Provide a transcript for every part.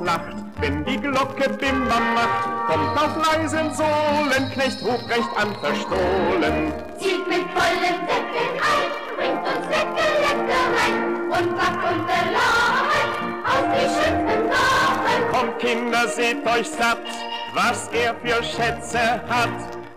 Lacht, wenn die Glocke Bimmer macht, kommt auf leisen Sohlen Knecht Ruprecht an verstohlen. Zieht mit vollen Säcken ein, bringt uns lecker, lecker rein und macht unser Lachen aus die schönsten Sachen. Kommt Kinder, seht euch satt, was er für Schätze hat.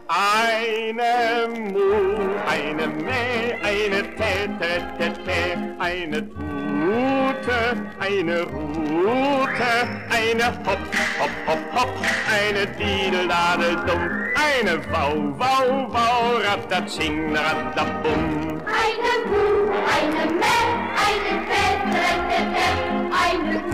Eine Mu, eine Mäh, eine Tä, Tä, eine Tute, eine Rute, eine Hopp, Hopp, Hopp, Hopp, eine Diedeldadel dumm, eine Wau, Wau, Wau, Ratatsching, Ratabum. Eine Mu, eine Mäh, eine Tä, eine Tute, eine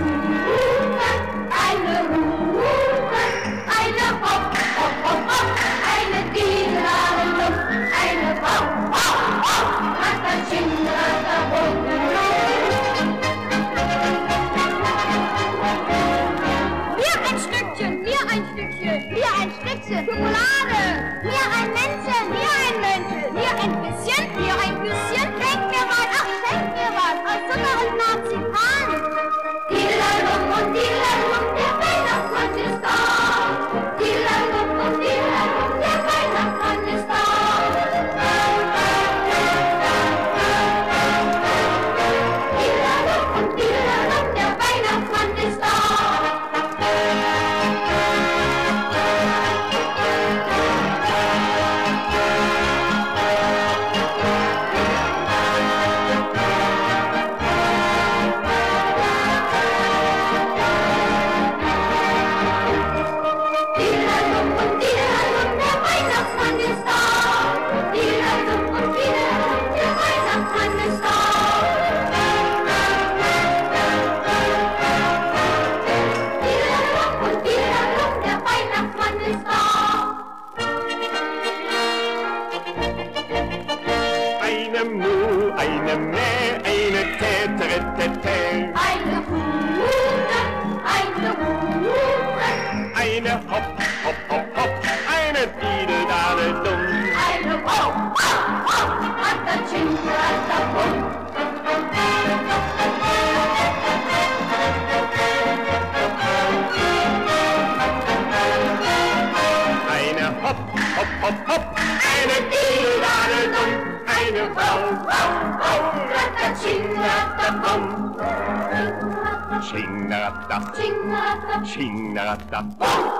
に習った。